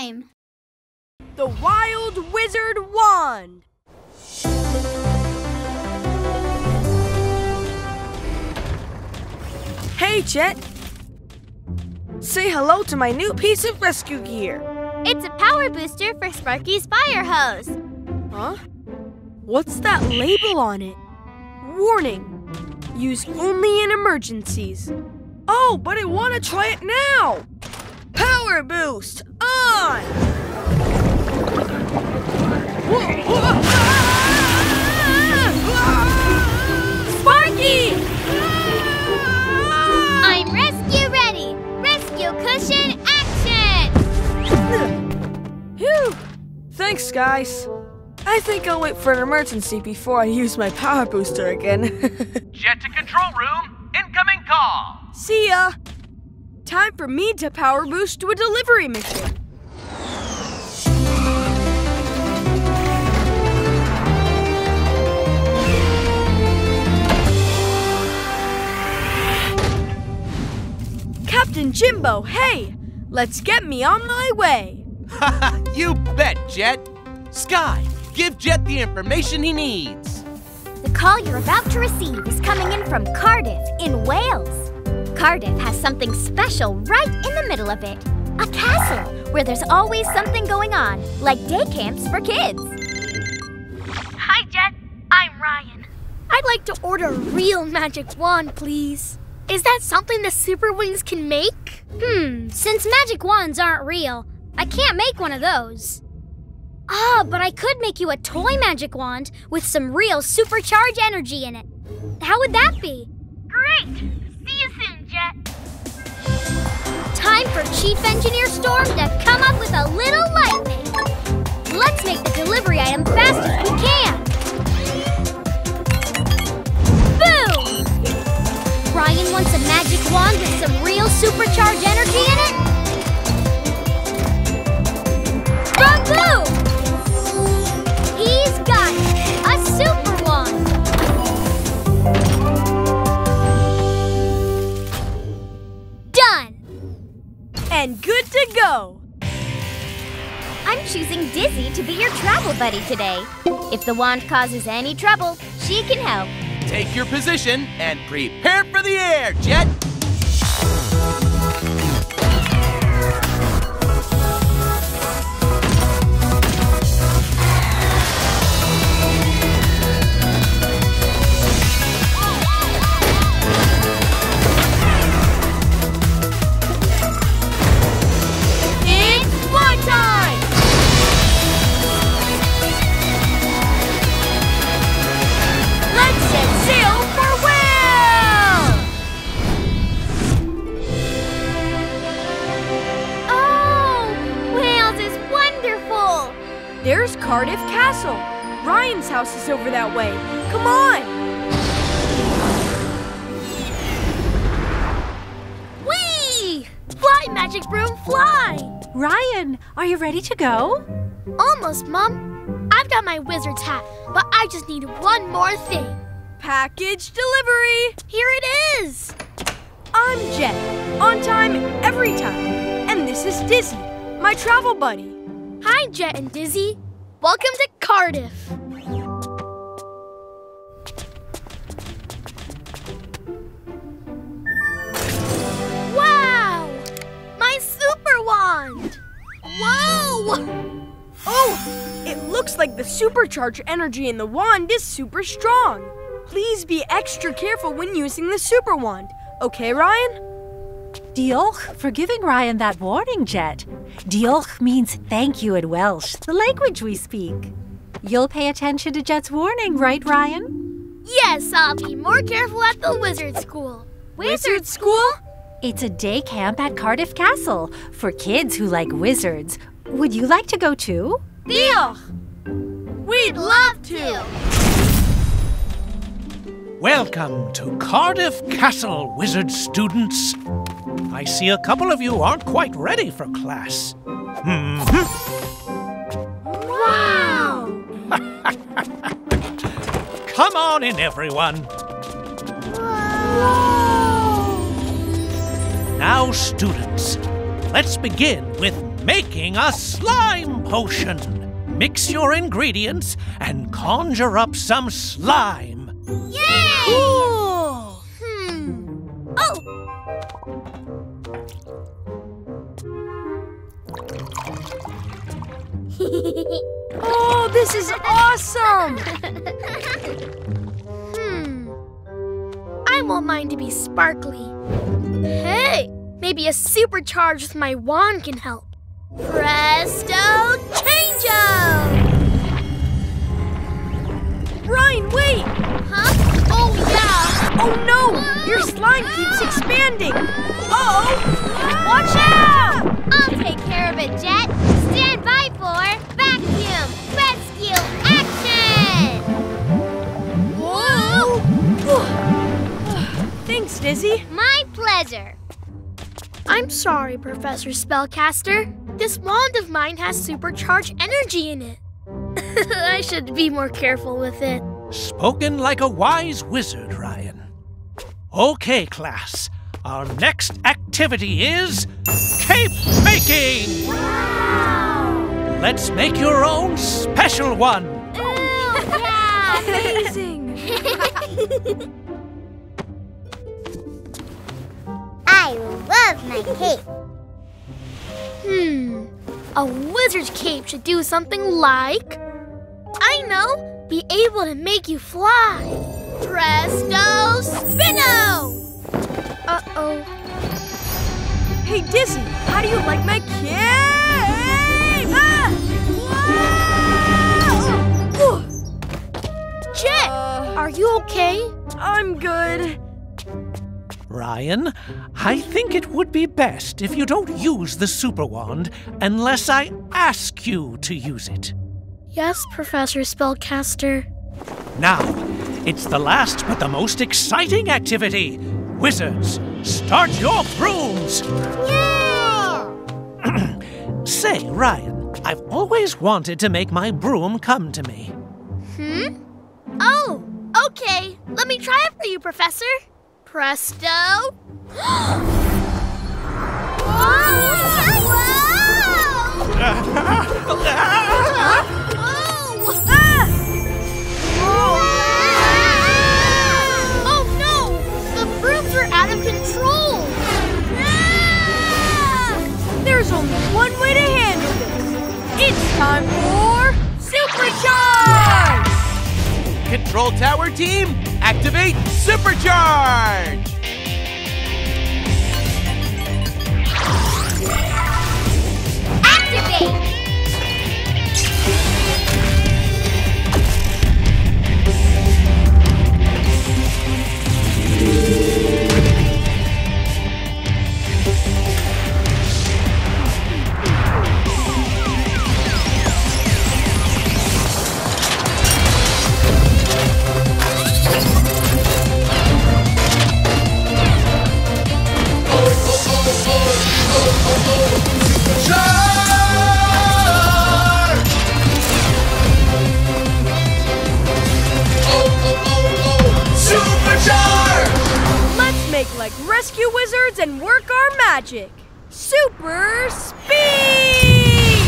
time! The Wild Wizard Wand! Hey, Jett! Say hello to my new piece of rescue gear. It's a power booster for Sparky's fire hose. Huh? What's that label on it? Warning. Use only in emergencies. Oh, but I want to try it now! Power boost on! Sparky! I'm rescue ready! Rescue cushion action! Phew! Thanks, guys. I think I'll wait for an emergency before I use my power booster again. Jett to control room. Incoming call. See ya! Time for me to power boost to a delivery mission. Captain Jimbo, hey! Let's get me on my way! you bet, Jett. Sky, give Jett the information he needs. The call you're about to receive is coming in from Cardiff in Wales. Cardiff has something special right in the middle of it a castle where there's always something going on, like day camps for kids. Hi, Jett. I'm Ryan. I'd like to order a real magic wand, please. Is that something the Super Wings can make? Hmm, since magic wands aren't real, I can't make one of those. Ah, but I could make you a toy magic wand with some real supercharge energy in it. How would that be? Great! See you soon, Jett. Time for Chief Engineer Storm to come up with a little lightning. Let's make the delivery item fast as we can. Boom! Ryan wants a magic wand with some real supercharged energy in it? Boom! Good to go! I'm choosing Dizzy to be your travel buddy today. If the wand causes any trouble, she can help. Take your position and prepare for the air, Jett. Cardiff Castle. Ryan's house is over that way. Come on! Whee! Fly, Magic Broom, fly! Ryan, are you ready to go? Almost, Mom. I've got my wizard's hat, but I just need one more thing. Package delivery! Here it is! I'm Jett. On time, every time. And this is Dizzy, my travel buddy. Hi, Jett and Dizzy. Welcome to Cardiff. Wow! My super wand! Whoa! Oh, it looks like the supercharged energy in the wand is super strong. Please be extra careful when using the super wand. Okay, Ryan? Diolch for giving Ryan that warning, Jett. Diolch means thank you in Welsh, the language we speak. You'll pay attention to Jett's warning, right, Ryan? Yes, I'll be more careful at the wizard school. Wizard school? It's a day camp at Cardiff Castle for kids who like wizards. Would you like to go too? Deal! We'd love to! Welcome to Cardiff Castle, wizard students. I see a couple of you aren't quite ready for class. Hmm. Wow! Come on in, everyone. Now, students, let's begin with making a slime potion. Mix your ingredients and conjure up some slime. Yay! Cool! Oh, this is awesome! Hmm. I want mine to be sparkly. Hey, maybe a supercharge with my wand can help. Presto changeo! Ryan, wait! Huh? Oh yeah! Oh no! Your slime keeps expanding! Uh-oh! Watch out! I'll take care of it, Jett. Stand for vacuum rescue action! Whoa! Thanks, Dizzy. My pleasure. I'm sorry, Professor Spellcaster. This wand of mine has supercharged energy in it. I should be more careful with it. Spoken like a wise wizard, Ryan. Okay, class. Our next activity is cape making. Let's make your own special one. yeah! Amazing! I love my cape. Hmm. A wizard's cape should do something like. I know! Be able to make you fly. Presto Spino! Uh oh. Hey, Dizzy, how do you like my cape? Are you okay? I'm good. Ryan, I think it would be best if you don't use the super wand unless I ask you to use it. Yes, Professor Spellcaster. Now, it's the last but the most exciting activity. Wizards, start your brooms! Yeah! Say, Ryan, I've always wanted to make my broom come to me. Hmm? Oh, okay. Let me try it for you, Professor. Presto. Oh Tower Team, activate Supercharge! Like rescue wizards and work our magic. Super speed!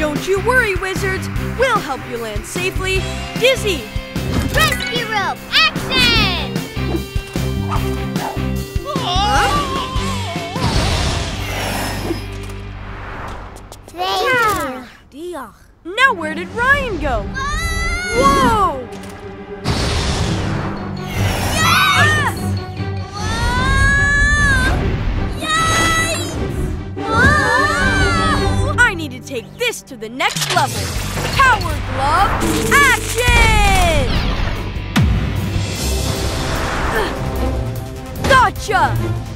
Don't you worry, wizards. We'll help you land safely. Dizzy, Rescue rope, action! You. now where did Ryan go? Oh! Whoa! Take this to the next level. Power glove, action! Gotcha!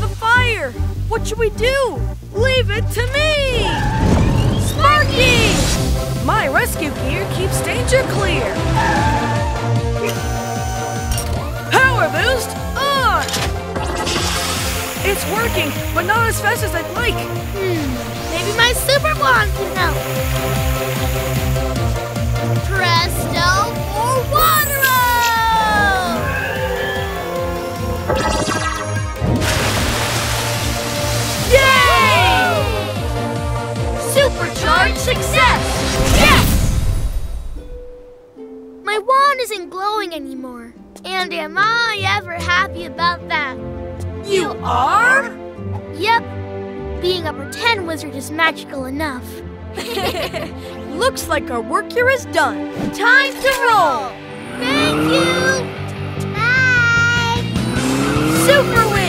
The fire! What should we do? Leave it to me! Sparky! My rescue gear keeps danger clear! Power boost on! It's working, but not as fast as I'd like. Hmm, maybe my super wand can help. I ever happy about that. You are? Yep. Being a pretend wizard is magical enough. Looks like our work here is done. Time to roll! Thank you! Bye! Super